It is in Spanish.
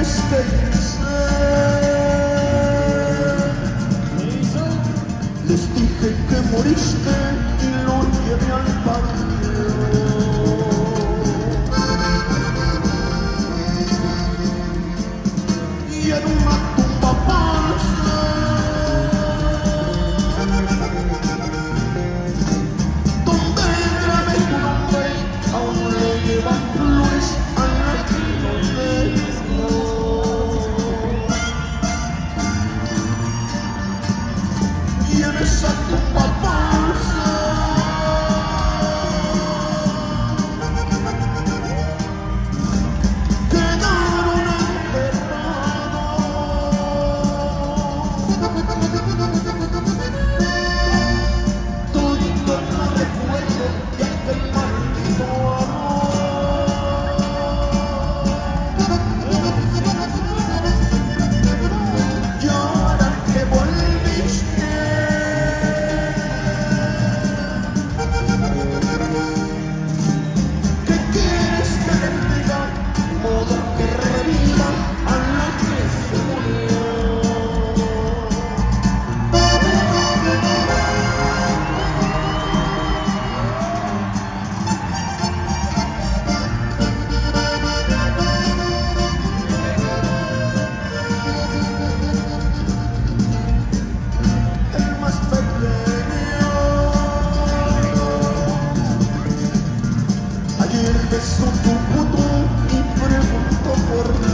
mistakes Les dije que moriste y lo llevé al patio. Y en una tumba más すいません。pierdes con tu puto y pregunto por